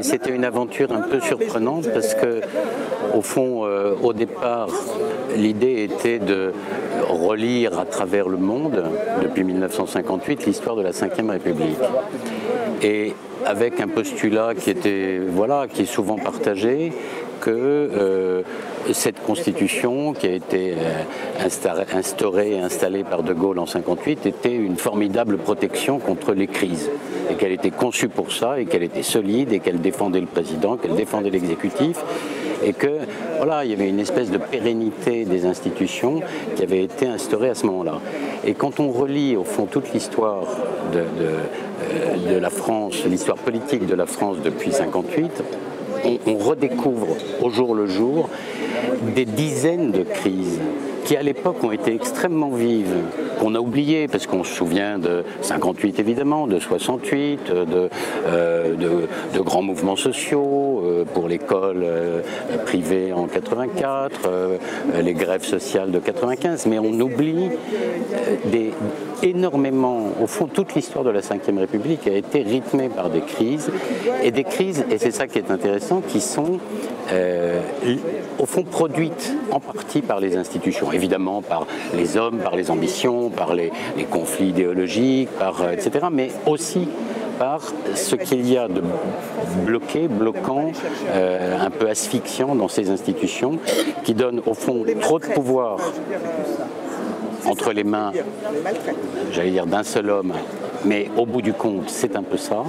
C'était une aventure un peu surprenante parce que, au fond, euh, au départ, l'idée était de relire à travers le monde, depuis 1958, l'histoire de la Ve République. Et avec un postulat qui était, voilà, qui est souvent partagé, que euh, cette constitution qui a été euh, instaurée et installée par De Gaulle en 58 était une formidable protection contre les crises et qu'elle était conçue pour ça et qu'elle était solide et qu'elle défendait le président, qu'elle défendait l'exécutif et que voilà, il y avait une espèce de pérennité des institutions qui avait été instaurée à ce moment-là. Et quand on relit au fond toute l'histoire de, de, euh, la France, l'histoire politique de la France depuis 58, on, redécouvre au jour le jour des dizaines de crises qui à l'époque ont été extrêmement vives, qu'on a oubliées parce qu'on se souvient de 58 évidemment, de 68, euh, de, grands mouvements sociaux euh, pour l'école euh, privée en 84, les grèves sociales de 95, mais on oublie des, énormément, au fond toute l'histoire de la Ve République a été rythmée par des crises, et des crises, et c'est ça qui est intéressant, qui sont au fond produites en partie par les institutions, évidemment par les hommes, par les ambitions, par les, conflits idéologiques, par, euh, etc., mais aussi par ce qu'il y a de bloqué, bloquant, euh, un peu asphyxiant dans ces institutions, qui donnent au fond trop de pouvoir entre les mains, j'allais dire, d'un seul homme, mais au bout du compte, c'est un peu ça.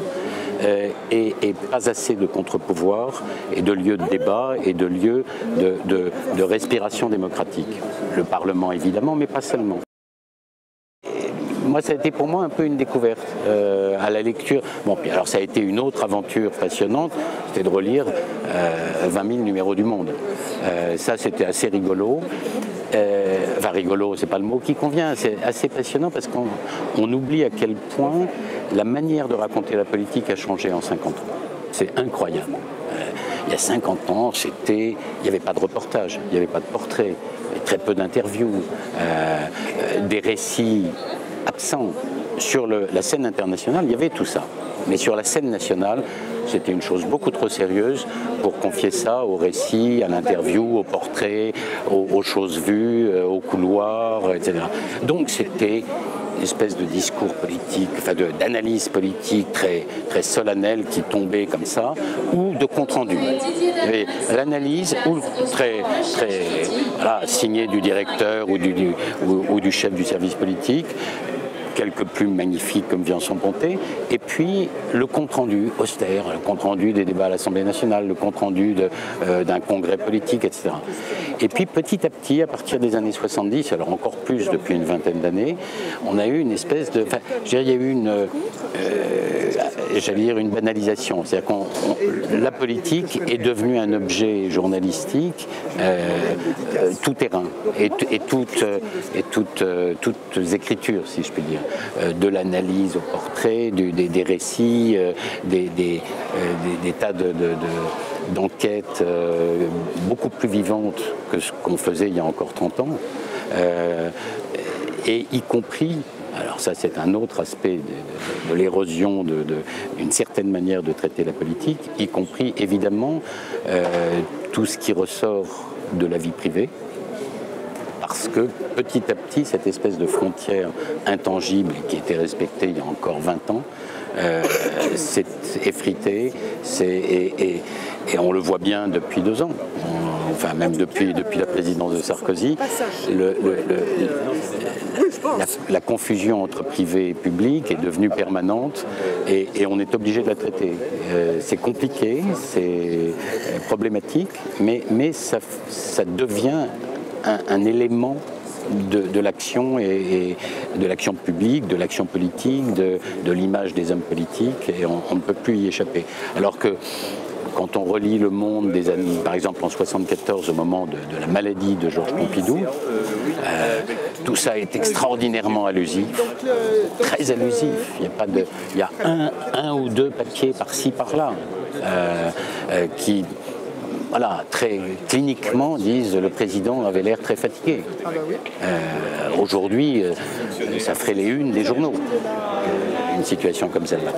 Euh, et, pas assez de contre-pouvoir et de lieux de débat et de lieux de, respiration démocratique. Le Parlement évidemment, mais pas seulement moi, ça a été pour moi un peu une découverte euh, à la lecture. Bon, puis alors ça a été une autre aventure passionnante, c'était de relire 20 euh, 000 numéros du Monde. ça, c'était assez rigolo. enfin, rigolo, c'est pas le mot qui convient, c'est assez passionnant parce qu'on oublie à quel point la manière de raconter la politique a changé en 50 ans. C'est incroyable. Euh, il y a 50 ans, c'était, il n'y avait pas de reportage, il n'y avait pas de portrait, très peu d'interviews, euh, euh, des récits absents. Sur la scène internationale, il y avait tout ça. Mais sur la scène nationale, c'était une chose beaucoup trop sérieuse pour confier ça aux récits, à l'interview, au portrait, aux, choses vues, aux couloirs, etc. Donc c'était une espèce de discours politique, enfin d'analyse politique très, très solennelle qui tombait comme ça, ou de compte-rendu. L'analyse, ou très, très signé du directeur ou du chef du service politique, quelques plumes magnifiques comme vient son ponté, et puis le compte-rendu austère, le compte-rendu des débats à l'Assemblée nationale, le compte-rendu euh, d'un congrès politique, etc. Et puis petit à petit, à partir des années 70, alors encore plus depuis une vingtaine d'années, on a eu une espèce de... Enfin, je il y a eu une... Euh, j'allais dire une banalisation. C'est-à-dire que la politique est devenue un objet journalistique euh, tout terrain et, et, toutes, écritures, si je puis dire. Euh, de l'analyse au portrait, des, récits, euh, des, euh, tas d'enquêtes beaucoup plus vivantes que ce qu'on faisait il y a encore 30 ans, et y compris alors ça, c'est un autre aspect de, l'érosion d'une certaine manière de traiter la politique, y compris évidemment tout ce qui ressort de la vie privée, parce que petit à petit, cette espèce de frontière intangible qui était respectée il y a encore 20 ans, euh, s'est effritée, et, on le voit bien depuis deux ans, enfin même depuis, la présidence de Sarkozy, la, confusion entre privé et public est devenue permanente et, on est obligé de la traiter. Euh, c'est compliqué, c'est problématique, mais, ça, devient un, élément de, l'action et, de l'action publique, de l'action politique, de, l'image des hommes politiques, et on, ne peut plus y échapper. Alors que quand on relit le monde des années, par exemple en 74, au moment de, la maladie de Georges Pompidou, euh, tout ça est extraordinairement allusif, très allusif. Il y a, pas de, il y a un, ou deux papiers par-ci, par-là, euh, euh, qui voilà, très cliniquement disent le président avait l'air très fatigué. Aujourd'hui, ça ferait les unes des journaux, une situation comme celle-là.